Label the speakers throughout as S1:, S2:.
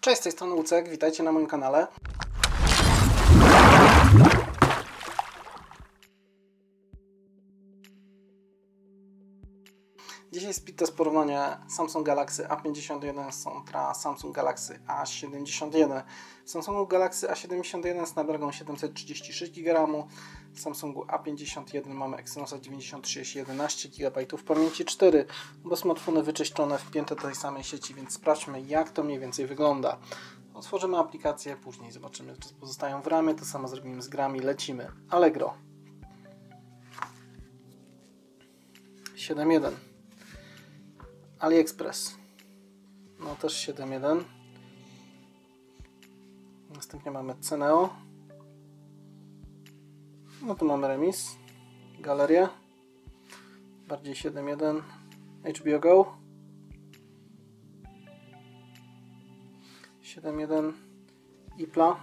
S1: Cześć, z tej strony Łucek, witajcie na moim kanale. Dzisiaj speed porównania Samsung Galaxy A51 kontra Samsung Galaxy A71. W Samsungu Galaxy A71 Snapdragon 736 GB, w Samsungu A51 mamy Exynosa 93 11 GB pamięci 4, bo smartfony wyczyszczone, wpięte tej samej sieci, więc sprawdźmy jak to mniej więcej wygląda. Otworzymy aplikację, później zobaczymy czy pozostają w ramie, to samo zrobimy z grami, lecimy. Allegro 7.1 AliExpress. No też 7.1. Następnie mamy Ceneo. No tu mamy remis. Galerię. Bardziej 7.1. HBO Go. 7.1. IPLA.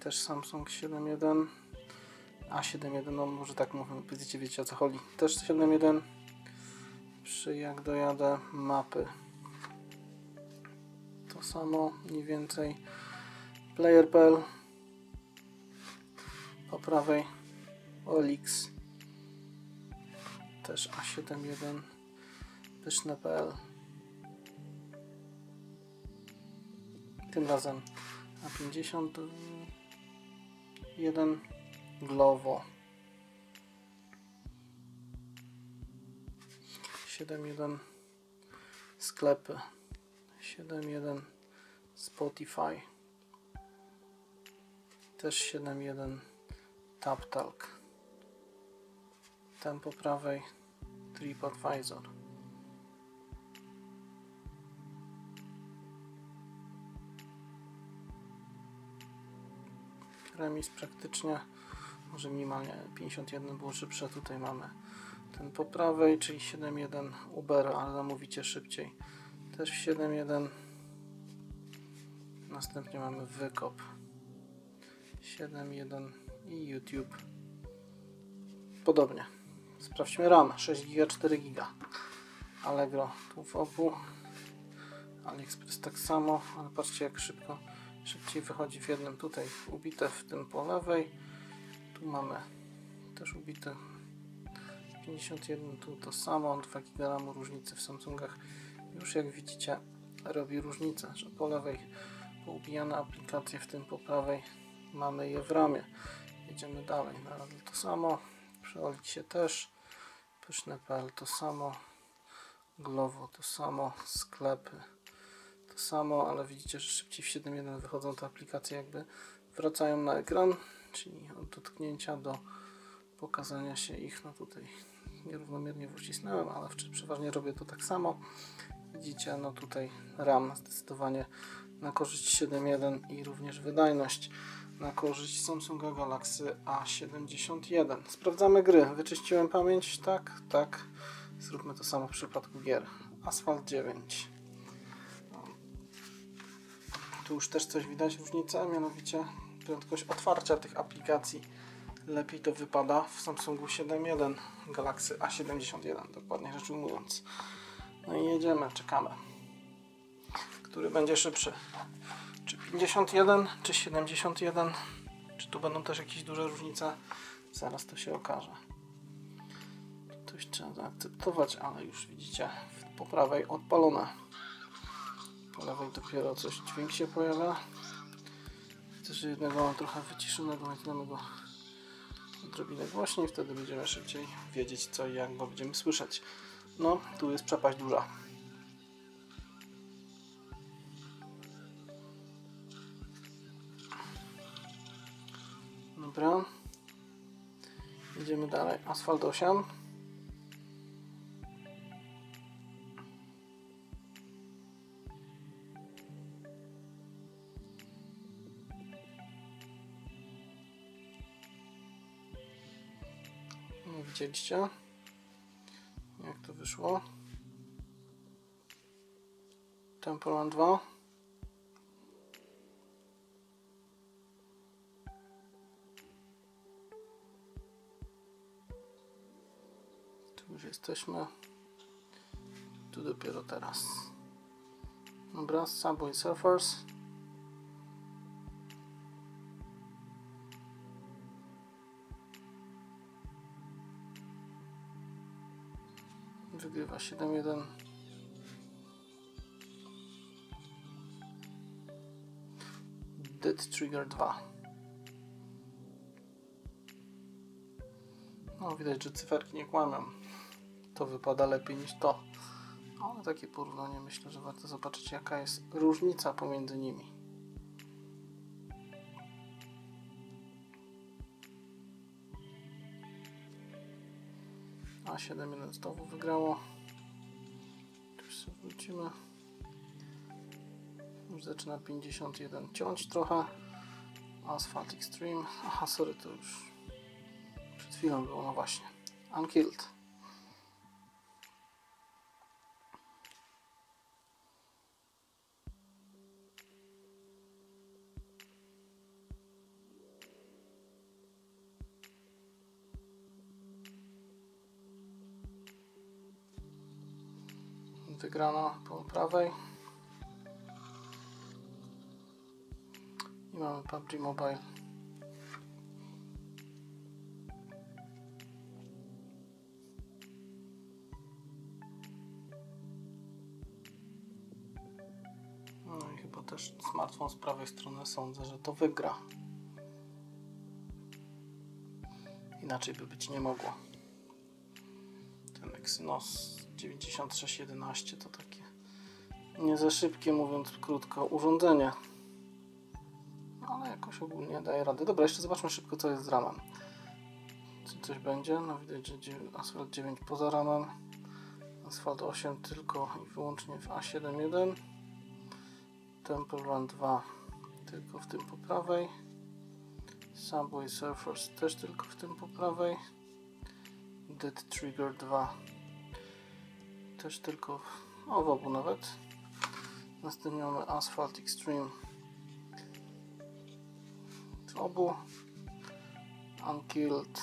S1: Też Samsung 7.1. A71, no może tak mówię, wiecie, wiecie o co chodzi. Też 7.1 przy jak dojadę mapy. To samo mniej więcej. Player.pl po prawej. Olix. Też A71 pyszne.pl tym razem A51 Glovo 7.1 sklepy. 7.1 Spotify. Też 7.1 TapTalk ten po prawej TripAdvisor. Remis praktycznie może minimalnie 51 było szybsze. Tutaj mamy ten po prawej, czyli 7.1 Uber, ale zamówicie szybciej. Też 7.1. Następnie mamy wykop 7.1 i YouTube. Podobnie. Sprawdźmy RAM 6 GB, 4 GB. Allegro tu w obu. AliExpress tak samo, ale patrzcie jak szybko szybciej wychodzi w jednym tutaj ubite w tym po lewej tu mamy też ubite 51, tu to samo, 2 GB różnicy w Samsungach. Już jak widzicie robi różnicę, że po lewej poubijane aplikacje, w tym po prawej mamy je w ramie. Jedziemy dalej, nadal to samo, przeolić się też, pyszne.pl to samo, Glovo to samo, sklepy to samo, ale widzicie, że szybciej w 7.1 wychodzą te aplikacje jakby wracają na ekran czyli od dotknięcia do pokazania się ich, no tutaj nierównomiernie uścisnąłem, ale przeważnie robię to tak samo. Widzicie, no tutaj RAM zdecydowanie na korzyść 7.1 i również wydajność na korzyść Samsunga Galaxy A71. Sprawdzamy gry. Wyczyściłem pamięć? Tak, tak. Zróbmy to samo w przypadku gier. Asphalt 9. Tu już też coś widać różnicę, mianowicie prędkość otwarcia tych aplikacji. Lepiej to wypada w Samsungu 7.1 Galaxy A71 dokładnie rzecz ujmując. No i jedziemy, czekamy. Który będzie szybszy? Czy 51 czy 71 czy tu będą też jakieś duże różnice? Zaraz to się okaże. Coś trzeba zaakceptować ale już widzicie po prawej odpalone. Po lewej dopiero coś dźwięk się pojawia też jednego trochę wyciszonego, nagramy go odrobinę głośniej, wtedy będziemy szybciej wiedzieć co i jak, bo będziemy słyszeć. No, tu jest przepaść duża. Dobra. Idziemy dalej. Asfalt 8. Widzieliście? Jak to wyszło? Temporal 2. Tu już jesteśmy. tu dopiero teraz. Dobra, Subway Surfers. Wygrywa 7-1. Dead Trigger 2. No widać, że cyferki nie kłamią. To wypada lepiej niż to. Ale takie porównanie myślę, że warto zobaczyć jaka jest różnica pomiędzy nimi. A 7-1 znowu wygrało. Tu sobie wrócimy. Już zaczyna 51 ciąć trochę. Asphalt Extreme. Aha, sorry, to już przed chwilą było, no właśnie. Unkilled. Wygrana po prawej. I mamy PUBG Mobile. No i chyba też smartfon z prawej strony sądzę, że to wygra. Inaczej by być nie mogło. Ten Exynos 9611 to takie nie za szybkie, mówiąc krótko, urządzenie. Ale jakoś ogólnie daje radę. Dobra, jeszcze zobaczmy szybko, co jest z ramem. Czy coś będzie? No widać, że Asphalt 9 poza ramem. Asphalt 8 tylko i wyłącznie w A71. Temple Run 2 tylko w tym po prawej. Subway Surfers też tylko w tym po prawej. Dead Trigger 2 też tylko w, obu nawet. Następnie mamy Asphalt Extreme w obu. Unkilled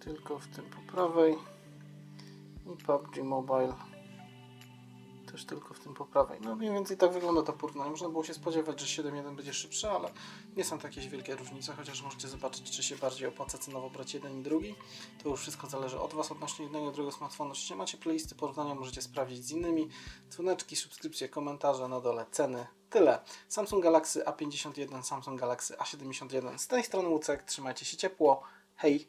S1: tylko w tym po prawej. I PUBG Mobile też tylko w tym po prawej. No mniej więcej tak wygląda to porównanie. Można było się spodziewać, że 7.1 będzie szybsze, ale nie są to jakieś wielkie różnice, chociaż możecie zobaczyć, czy się bardziej opłaca cenowo brać jeden i drugi. To już wszystko zależy od Was odnośnie jednego i drugiego smartfonu. Jeśli macie playlisty porównania, możecie sprawdzić z innymi. Dzwoneczki, subskrypcje, komentarze na dole, ceny. Tyle. Samsung Galaxy A51, Samsung Galaxy A71. Z tej strony Łucek, trzymajcie się ciepło. Hej!